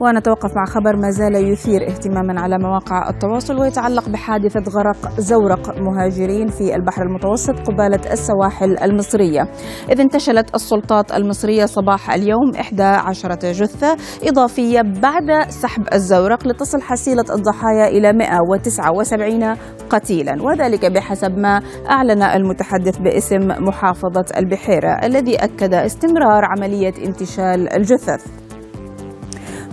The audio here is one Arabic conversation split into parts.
ونتوقف مع خبر ما زال يثير اهتماما على مواقع التواصل ويتعلق بحادثة غرق زورق مهاجرين في البحر المتوسط قبالة السواحل المصرية. إذ انتشلت السلطات المصرية صباح اليوم 11 جثة إضافية بعد سحب الزورق لتصل حصيلة الضحايا إلى 179 قتيلا. وذلك بحسب ما أعلن المتحدث باسم محافظة البحيرة الذي أكد استمرار عملية انتشال الجثث.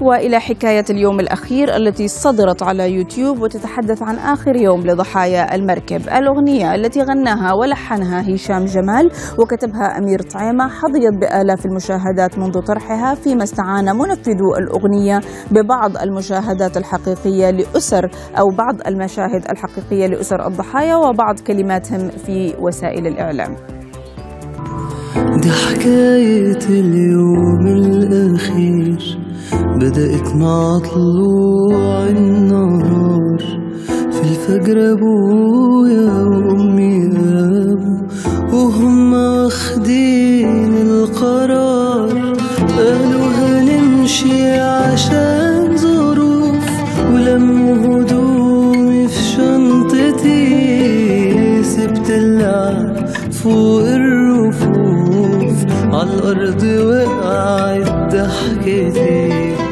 وإلى حكاية اليوم الأخير التي صدرت على يوتيوب وتتحدث عن آخر يوم لضحايا المركب، الأغنية التي غناها ولحنها هشام جمال وكتبها أمير طعيمة حظيت بآلاف المشاهدات منذ طرحها فيما استعان منفذو الأغنية ببعض المشاهدات الحقيقية لأسر أو بعض المشاهد الحقيقية لأسر الضحايا وبعض كلماتهم في وسائل الإعلام. دي حكاية اليوم الأخير بدأت مع طلوع النهار. في الفجر أبويا وأمي قاموا وهم واخدين القرار. قالوا هنمشي عشان ظروف ولموا هدومي في شنطتي. سبت اللعب فوق الرفوف. الأرض وقعت ضحكتي.